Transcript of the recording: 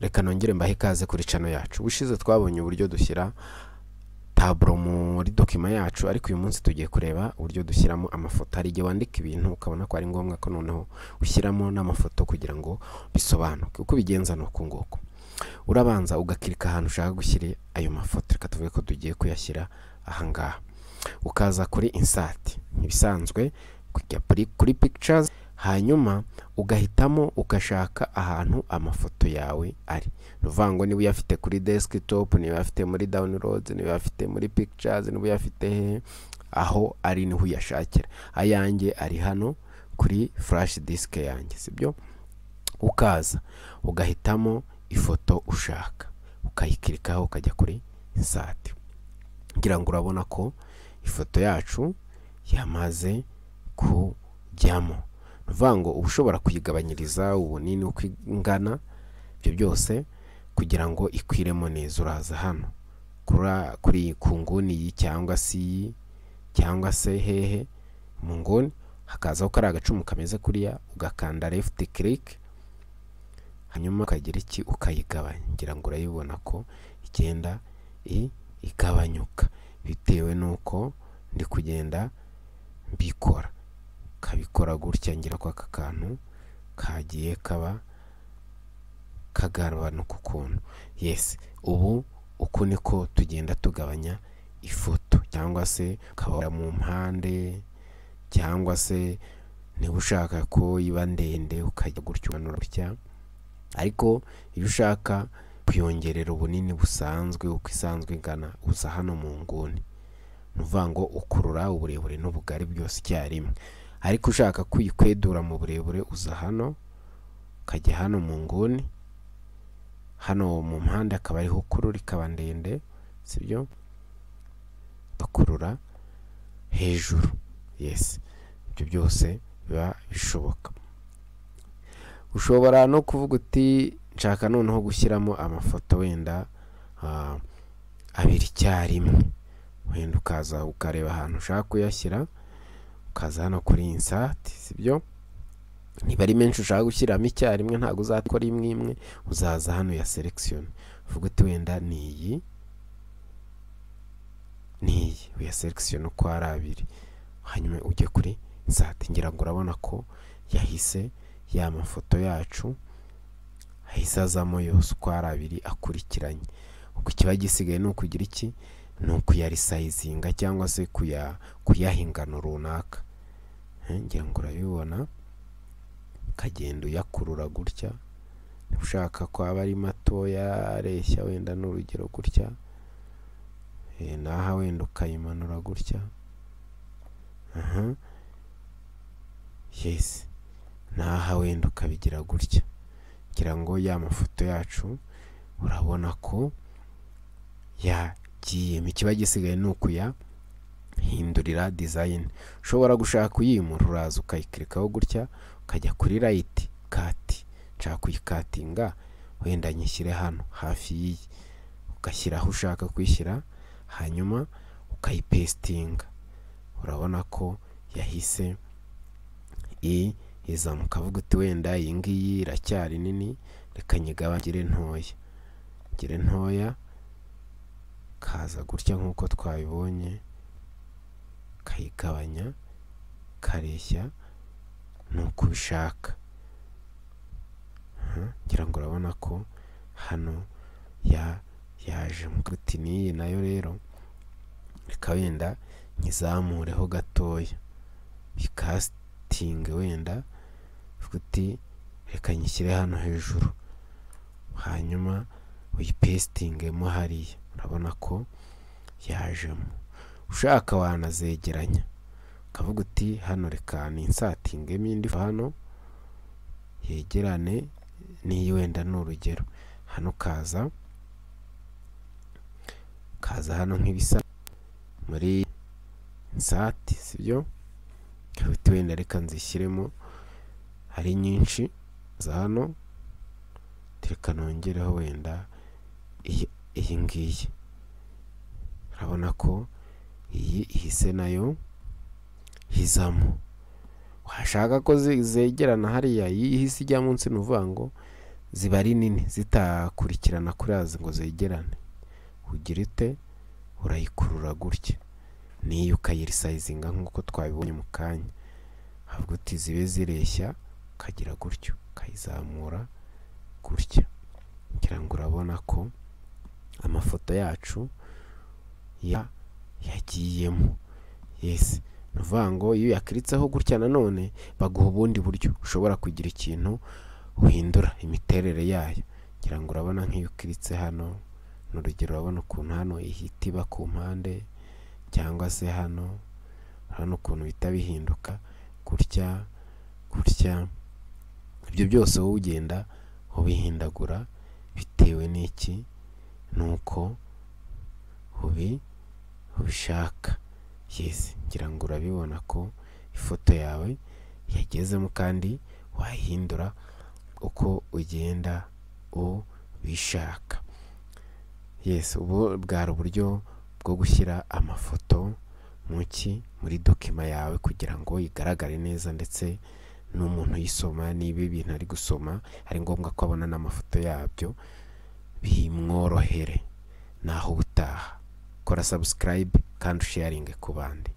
reka nongere mbahe ikaze kuri cano yacu. Ubushize twabonye uburyo dushyira taburo muri dokima yacu ariko uyu munsi tugiye kureba uburyo dushyiramo amafoto. Hari igihe wandika ibintu ukabona ko ari ngombwa ko noneho ushyiramo n'amafoto kugira ngo bisobanuke. Uko ubigenza ni uku nguku urabanza ugakirika ahantu ushaka gushyira ayo mafoto. Reka tuvuge ko tugiye kuyashyira ahangaha ukaza kuri insati. Nk'ibisanzwe kujya kuri pictures hanyuma ugahitamo ugashaka ahantu amafoto yawe ari. Ni niba uyafite kuri desktop niba uyafite muri downloads niba uyafite muri pictures niba uyafite aho ari ni ho uyashakira. Ayanjye ari hano kuri flash disk yanjye sibyo? Ukaza ugahitamo ifoto ushaka ukayikirikaho ukajya kuri insati ngira ngo urabona ko ifoto yacu yamaze kujyamo ni ukuvuga ngo uba ushobora kuyigabanyiriza ubunini uko ingana ibyo byose kugira ngo ikwiremo neza. Uraza hano. Kuri ku nguni iyi cyangwa se iyi cyangwa se hehe mu nguni hakazaho kari agacumu kameze kuriya ugakanda left click hanyuma ukagira iki? Ukayigabanya. Ngira ngo urayibona ko igenda igabanyuka. Bitewe n'uko ndi kugenda mbikora. Kabikora gutya ngira ko aka kantu kagiye kaba kagabanuka ukuntu yesi ubu uku niko tugenda tugabanya ifoto cyangwa se ukabara mu mpande cyangwa se niba ushaka ko iba ndende ukajya gutya umanura gutya. Ariko iyo ushaka kuyongerera ubunini busanzwe uko isanzwe ingana uza hano mu nguni. Ni ukuvuga ngo ukurura uburebure n'ubugari byose icyarimwe. Ariko ushaka kuyikwedura mu burebure uza hano ukajya hano mu nguni. Hano mu mpande akaba ariho ukurura ikaba ndende sibyo? Ugakurura hejuru. Yesi ibyo byose biba bishoboka. Ushobora no kuvuga uti nshaka noneho gushyiramo amafoto wenda abiri icyarimwe. Wenda ukaza ukareba ahantu ushaka kuyashyira. Ukaza hano kuri insati sibyo? Niba ari menshi ushaka gushyiramo icyarimwe ntabwo uzakora imwe imwe uzaza hano ya selekisiyoni uvuga uti wenda ni iyi ni iyi. Uya selekisiyoni uko ari abiri. Hanyuma ujye kuri insati. Ngira ngo urabona ko yahise ya mafoto yacu ahise azamo yose uko ari abiri akurikiranye. Ubwo ikiba gisigaye ni ukugira iki? Ni ukuyarisayizinga cyangwa se kuyaha ingano runaka. Ngira ngo urabibona. Ukagenda uyakurura gutya. Ushaka ko aba ari matoya areshya wenda n'urugero gutya. Naha wenda ukayimanura gutya. Yesi naha wenda ukabigira gutya. Kugira ngo ya mafoto yacu urabona ko yagiyemo. Ikiba gisigaye ni ukuyahindurira dizayini ushobora gushaka kuyimura uraza ukayikirikaho gutya ukajya kuri rayiti kati nshaka kuyikatinga wenda nyishyire hano hafi y'iyi. Ugashyira aho ushaka kuyishyira hanyuma ukayipesitinga urabona ko yahise. Izamuka avuga uti wenda iyi ngiyi iracyari nini reka nyigabanyire ntoya. Ngire ntoya kaza gutya nk'uko twabibonye. Kayigabanya kareshya ni uko ubishaka ngira ngo urabona ko hano yaje mu n'iyi na yo rero. Reka wenda nyizamureho gatoya. Ikasitinge wenda. Uti reka nyishyire hano hejuru. Hanyuma uyipesitingemo hariya. Urabona ko yajemo. Ushaka wanazegeranya ukavuga uti hano reka ninsatingemo indi hano yegerane n'iyi wenda ni urugero. Hano ukaza ukaza hano nk'ibisa muri insati sibyo? Uti wenda reka nzishyiremo ari nyinshi za hano reka nongereho wenda iyi ngiyi. Urabona ko iyi ihise na yo izamo washaka ko zegerana hariya? Iyi ihise ijya munsi ni ukuvuga ngo ziba ari nini zitakurikirana kuriya ngo zegerane. Ugira ute? Urayikurura gutya. N'iyo ukayirisayizinga nk'uko twabibonye mu kanya. Ahubwo uti zibe zireshya ukagira gutyo ukayizamura gutya. Ngira ngo urabona ko amafoto yacu ya yagiyemo yesi ni ukuvuga ngo iyo uyakiritseho gutya nanone baguha ubundi buryo. Ushobora kugira ikintu uhindura imiterere yayo. Ngira ngo urabona nk'iyo ukiritse hano ni urugero urabona ukuntu hano ihita iba ku mpande cyangwa se hano urabona ukuntu bihita bihinduka gutya gutya. Ibyo byose wowe ugenda ubihindagura bitewe n'iki? Nuko ubi ubishaka yesi ngira ngo urabibona ko ifoto yawe yagezemo kandi wayihindura uko ugenda ubishaka. Yesi ubu bwari uburyo bwo gushyira amafoto mu ki? Muri dokima yawe kugira ngo igaragare neza ndetse n'umuntu uyisoma niba ibintu ari gusoma ari ngombwa ko abona n'amafoto yabyo bimworohere. Naho ubutaha. Kora sabusikarayibe kandi usheyaringe ku bandi.